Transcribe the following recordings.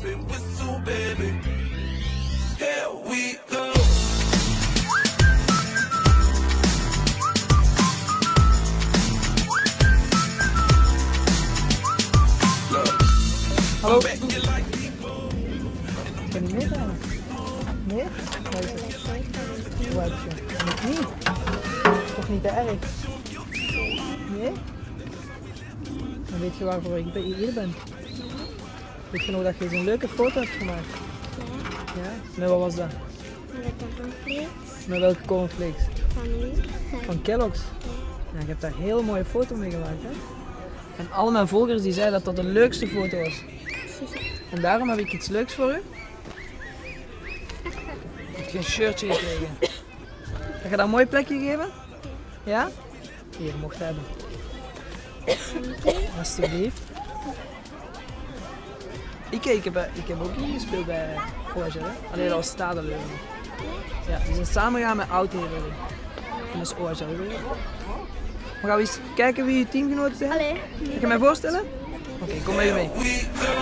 baby, whistle, baby. Here we go. Hallo? je? Nee? Hoe je? Nog niet? Toch niet erg? Nee? Dan weet je waarvoor ik bij hier ben. Weet je nog dat je zo'n leuke foto hebt gemaakt? Ja? Met wat was dat? Met de cornflakes Met welke cornflakes? van u. Van Kellogg's. Ja, ik heb daar een hele mooie foto mee gemaakt. Hè? En al mijn volgers die zeiden dat dat de leukste foto was. En daarom heb ik iets leuks voor u. Ik heb je een shirtje gekregen. Ga je dat een mooi plekje geven? Ja? Hier, je mocht hebben. Alsjeblieft. Ik, ik, heb, ik heb ook hier gespeeld bij hè? Alleen dat was Stade Leuven. Ja, die zijn samengegaan met oud En dat is Leuven. Maar gaan we eens kijken wie je teamgenoten zijn? Allee. Ga je mij voorstellen? Oké, kom met je mee. we.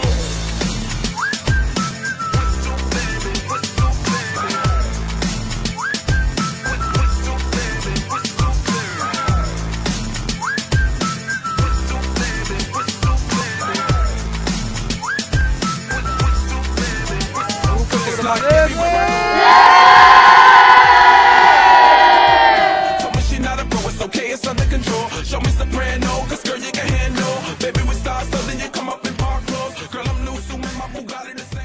Yeah! It's okay, it's under control. Show me soprano, cause. Baby, we start something, you come up in park clothes. Girl, I'm new, soon my Bugatti